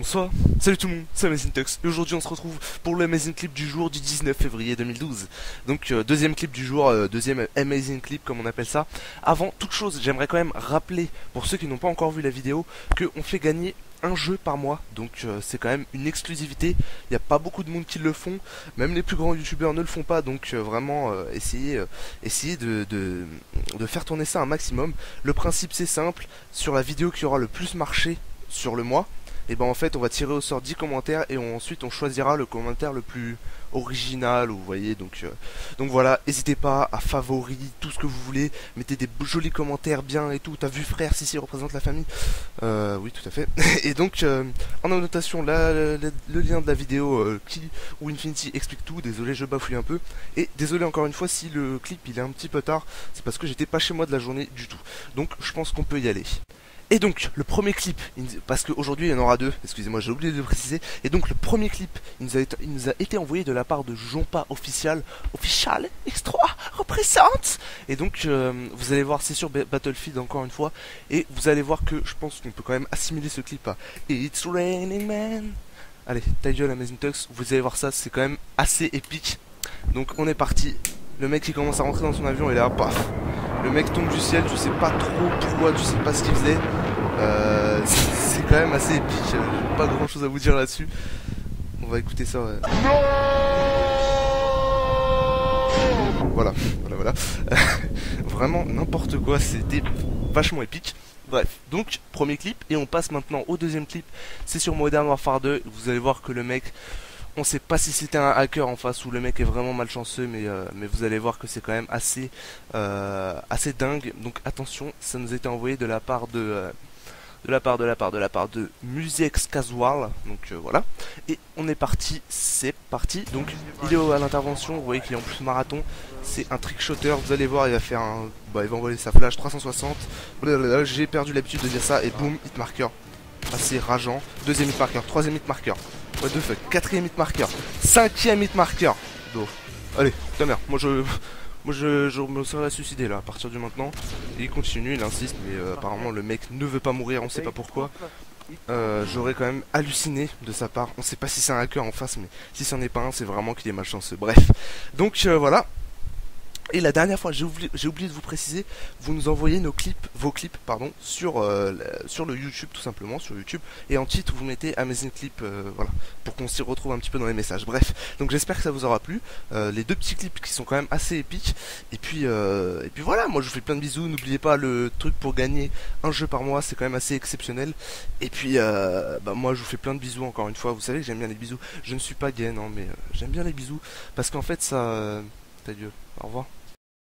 Bonsoir, salut tout le monde, c'est Amazing Tux et aujourd'hui on se retrouve pour le Amazing Clip du jour du 19 février 2012. Donc euh, deuxième clip du jour, euh, deuxième Amazing Clip comme on appelle ça. Avant toute chose, j'aimerais quand même rappeler pour ceux qui n'ont pas encore vu la vidéo qu'on fait gagner un jeu par mois, donc euh, c'est quand même une exclusivité. Il n'y a pas beaucoup de monde qui le font, même les plus grands youtubeurs ne le font pas, donc vraiment essayez, de faire tourner ça un maximum. Le principe c'est simple, sur la vidéo qui aura le plus marché sur le mois, et ben en fait on va tirer au sort 10 commentaires et ensuite on choisira le commentaire le plus original vous voyez donc euh, donc voilà n'hésitez pas à favori tout ce que vous voulez mettez des jolis commentaires bien et tout. T'as vu frère si si représente la famille? Euh, oui tout à fait. Et donc euh, en annotation là le, lien de la vidéo qui où Infinity explique tout. Désolé je bafouille un peu. Et désolé encore une fois si le clip il est un petit peu tard. C'est parce que j'étais pas chez moi de la journée du tout. Donc je pense qu'on peut y aller et donc, le premier clip, parce qu'aujourd'hui il y en aura deux, excusez-moi, j'ai oublié de le préciser. Et donc, le premier clip, il nous a été, envoyé de la part de Jompa Official, Official X3 représente. Et donc, euh, vous allez voir, c'est sur Battlefield encore une fois. Et vous allez voir que je pense qu'on peut quand même assimiler ce clip à It's Raining Man. Allez, ta gueule Amazing Tux, vous allez voir ça, c'est quand même assez épique. Donc, on est parti. Le mec qui commence à rentrer dans son avion, est là, paf. Le mec tombe du ciel, je sais pas trop pourquoi, je sais pas ce qu'il faisait. Euh, c'est quand même assez épique, j'ai pas grand chose à vous dire là-dessus. On va écouter ça. Voilà, voilà, voilà. Vraiment n'importe quoi, c'était vachement épique. Bref, donc premier clip et on passe maintenant au deuxième clip. C'est sur Modern Warfare 2. Vous allez voir que le mec on sait pas si c'était un hacker en face ou le mec est vraiment malchanceux, mais, euh, mais vous allez voir que c'est quand même assez, euh, assez dingue. Donc attention, ça nous a été envoyé de la part de, de la part de la part de la part de Musex Casual. Donc voilà. Et on est parti, c'est parti. Donc il est à l'intervention, vous voyez qu'il est en plus marathon. C'est un trick shotter, vous allez voir, il va faire un. Bah, il va envoyer sa flash 360. J'ai perdu l'habitude de dire ça et boum, hit marker. Assez rageant. Deuxième hit marker, troisième hit marker. What the fuck, quatrième hit marker, cinquième hit marker. Donc, allez, ta mère, moi je... Moi je, me serais suicidé là à partir du maintenant. il continue, il insiste, mais euh, apparemment le mec ne veut pas mourir, on sait pas pourquoi. Euh, J'aurais quand même halluciné de sa part. On sait pas si c'est un hacker en face, mais si c'en est pas un, c'est vraiment qu'il est malchanceux. Bref. Donc euh, voilà, et la dernière fois, j'ai oublié, de vous préciser, vous nous envoyez nos clips, vos clips, pardon, sur, euh, sur le YouTube tout simplement, sur YouTube. Et en titre, vous mettez Amazing Clip, euh, voilà, pour qu'on s'y retrouve un petit peu dans les messages. Bref, donc j'espère que ça vous aura plu. Euh, les deux petits clips qui sont quand même assez épiques. Et puis, et puis voilà, moi je vous fais plein de bisous. N'oubliez pas le truc pour gagner un jeu par mois, c'est quand même assez exceptionnel. Et puis, bah, moi je vous fais plein de bisous encore une fois. Vous savez que j'aime bien les bisous. Je ne suis pas gay, non, mais j'aime bien les bisous parce qu'en fait ça. Ta Dieu. Au revoir.